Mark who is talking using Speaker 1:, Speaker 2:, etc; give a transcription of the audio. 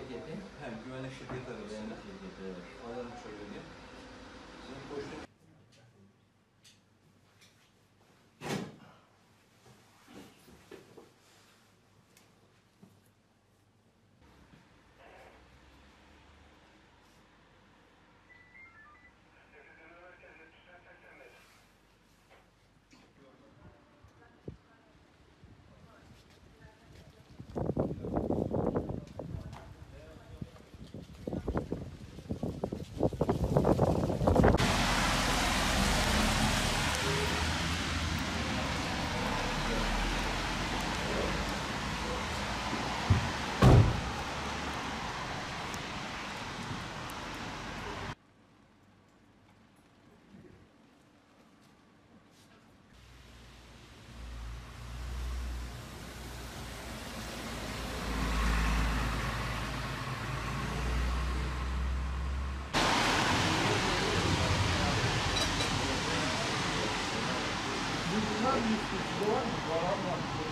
Speaker 1: TGP.
Speaker 2: He, güvenlik şirketi arasında.
Speaker 1: TGP, evet.
Speaker 2: Onların çözümü. Sizin koşu Thank you.